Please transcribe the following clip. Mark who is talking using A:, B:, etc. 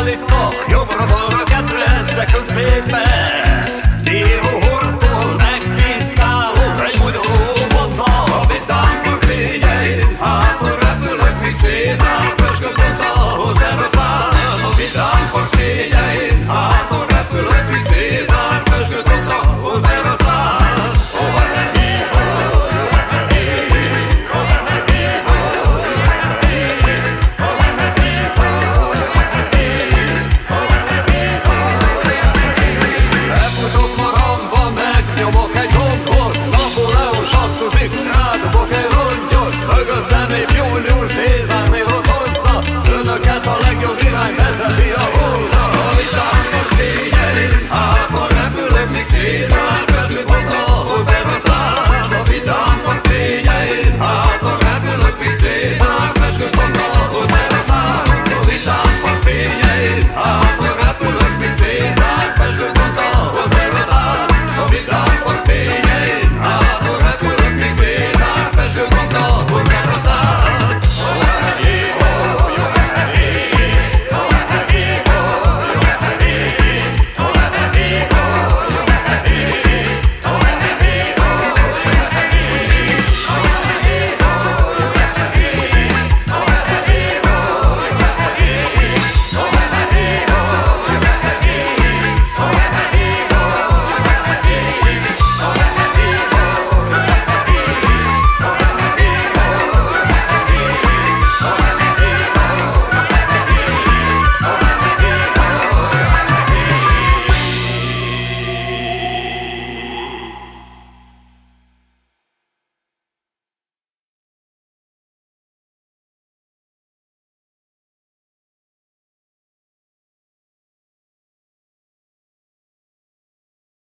A: Hol itt jobbra-balra, kedvezre szépen.